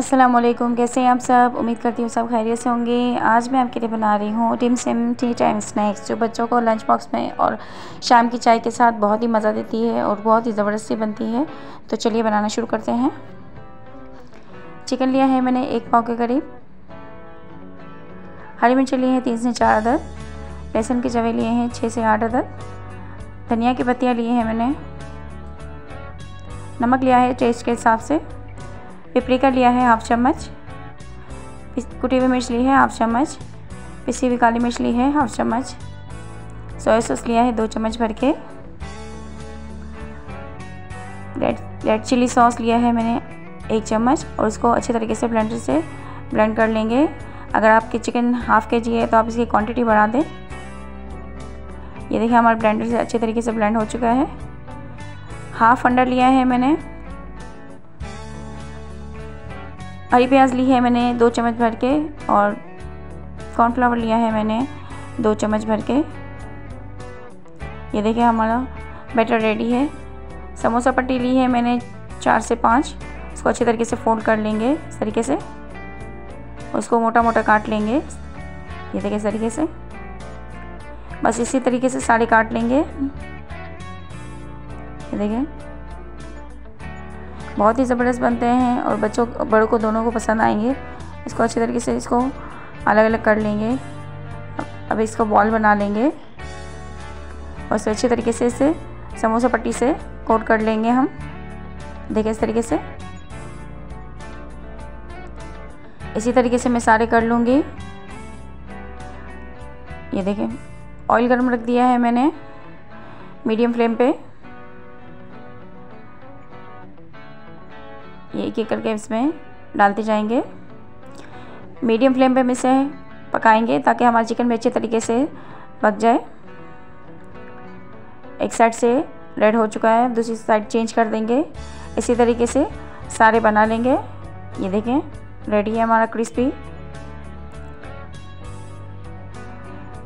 अस्सलाम वालेकुम कैसे हैं आप सब? उम्मीद करती हूँ सब खैरियत से होंगे। आज मैं आपके लिए बना रही हूँ टिम सिम टी टाइम स्नैक्स, जो बच्चों को लंच बॉक्स में और शाम की चाय के साथ बहुत ही मज़ा देती है और बहुत ही ज़बरदस्ती बनती है। तो चलिए बनाना शुरू करते हैं। चिकन लिया है मैंने एक पाव के करीब। हरी मिर्च लिए हैं तीन से चार अदद। लहसुन के जवे लिए हैं छः से आठ अदद। धनिया की पत्तियाँ लिए हैं मैंने। नमक लिया है टेस्ट के हिसाब से। पिपरिका लिया है हाफ़ चम्मच। कुटी हुई मिर्च ली है हाफ़ चम्मच। पिसी हुई काली मिर्च ली है हाफ़ चम्मच। सोया सॉस लिया है दो चम्मच भर के। रेड रेड चिली सॉस लिया है मैंने एक चम्मच और उसको अच्छे तरीके से ब्लेंडर से ब्लेंड कर लेंगे। अगर आपके चिकन हाफ़ के जी है तो आप इसकी क्वांटिटी बढ़ा दें। ये देखिए हमारे ब्लेंडर से अच्छे तरीके से ब्लेंड हो चुका है। हाफ़ अंडर लिया है मैंने। हरी प्याज ली है मैंने दो चम्मच भर के और कॉर्नफ्लावर लिया है मैंने दो चम्मच भर के। ये देखिए हमारा बैटर रेडी है। समोसा पट्टी ली है मैंने चार से पाँच। उसको अच्छे तरीके से फोल्ड कर लेंगे इस तरीके से। उसको मोटा मोटा काट लेंगे। ये देखिए इस तरीके से। बस इसी तरीके से सारे काट लेंगे। ये देखिए। बहुत ही ज़बरदस्त बनते हैं और बच्चों बड़ों को, दोनों को पसंद आएँगे। इसको अच्छे तरीके से इसको अलग अलग कर लेंगे। अब इसको बॉल बना लेंगे। और इसे अच्छे तरीके से इसे समोसा पट्टी से कोट कर लेंगे हम। देखिए इस तरीके से। इसी तरीके से मैं सारे कर लूँगी। ये देखें ऑयल गर्म रख दिया है मैंने। मीडियम फ्लेम पे। ये एक एक करके इसमें डालते जाएँगे। मीडियम फ्लेम पे हम इसे पकाएँगे ताकि हमारा चिकन भी अच्छे तरीके से पक जाए। एक साइड से रेड हो चुका है, दूसरी साइड चेंज कर देंगे। इसी तरीके से सारे बना लेंगे। ये देखें रेडी है हमारा क्रिस्पी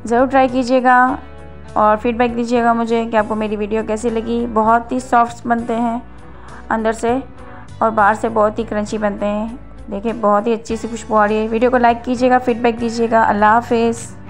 ज़रूर ट्राई कीजिएगा और फीडबैक दीजिएगा मुझे कि आपको मेरी वीडियो कैसी लगी। बहुत ही सॉफ्ट बनते हैं अंदर से। और बाहर से बहुत ही क्रंची बनते हैं। देखिए, बहुत ही अच्छी सी खुशबू आ रही है। वीडियो को लाइक कीजिएगा फीडबैक दीजिएगा। अल्लाह हाफिज़।